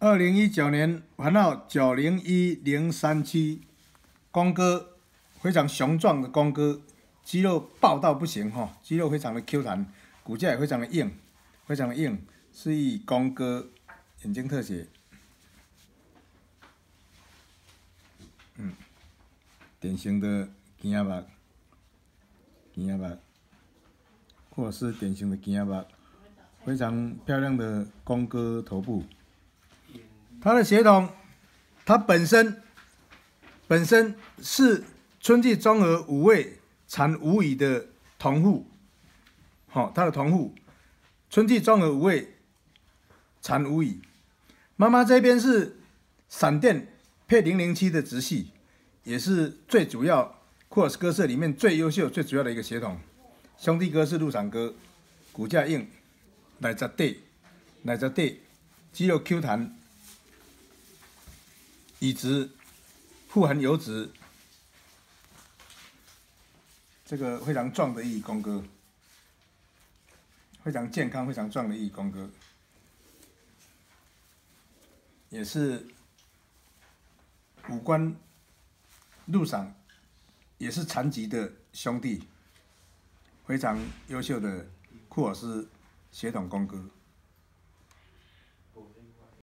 二零一九年环号九零一零三七，公哥非常雄壮的公哥，肌肉爆到不行哈，肌肉非常的 Q 弹，骨架也非常的硬，非常的硬，是以公哥眼睛特写，嗯，典型的金牙目，金牙目，或者是典型的金牙目，非常漂亮的公哥头部。它的血统，它本身本身是春季综合五位产无乙的同户，好，它的同户，春季综合五位产无乙，妈妈这边是闪电配零零七的直系，也是最主要库尔斯哥社里面最优秀、最主要的一个血统。兄弟哥是陆场哥，骨架硬，奶子对，奶子对，肌肉 Q 弹。乙值富含油脂，这个非常壮的一公哥，非常健康、非常壮的一公哥，也是五官路上也是残疾的兄弟，非常优秀的库尔斯血统公哥。